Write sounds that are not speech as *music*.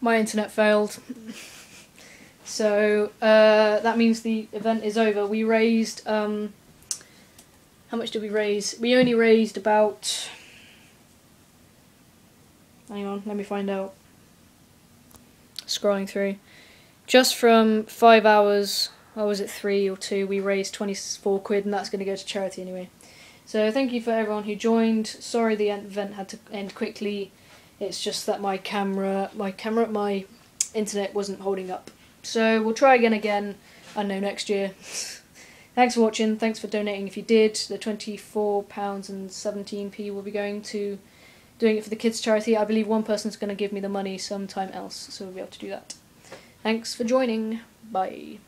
my internet failed. So uh, that means the event is over. We raised um, how much did we raise? We only raised about. Hang on, let me find out. Scrolling through, just from five hours, or was it three or two? We raised twenty four quid, and that's going to go to charity anyway. So thank you for everyone who joined. Sorry the event had to end quickly. It's just that my camera, my camera, my internet wasn't holding up. So we'll try again again, I know, next year. *laughs* Thanks for watching, thanks for donating if you did. The £24 and 17p will be going to doing it for the kids charity. I believe one person's going to give me the money sometime else, so we'll be able to do that. Thanks for joining. Bye.